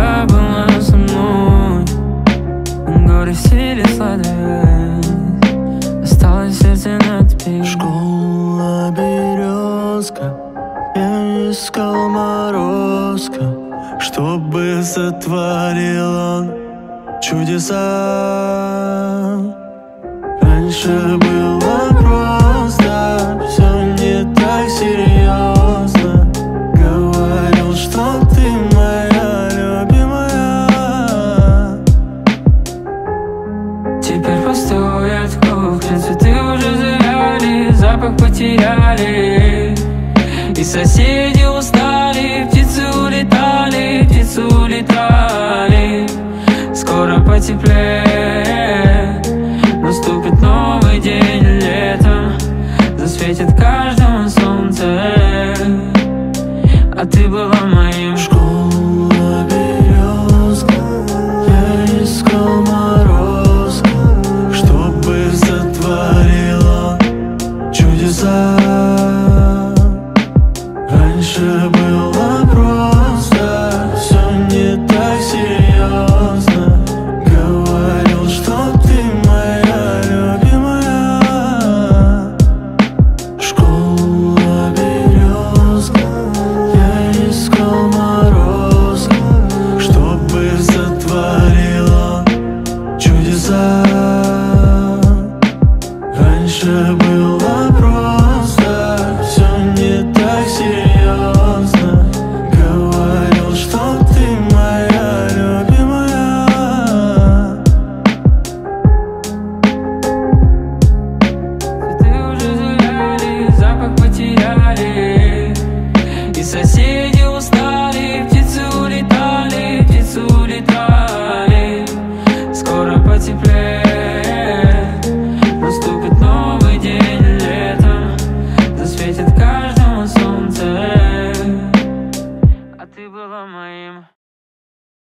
всегда была со мной. Горе силе сладость Осталось сердце на тебе Школа березка Я искал морозка Чтобы сотворил он чудеса. Раньше было Теперь пустует кухня Цветы уже завяли, запах потеряли. И соседи устали, птицы улетали, птицы улетали. Скоро потеплеет, наступит новый день лета. Засветит каждому солнце. А ты была моим sun. yeah.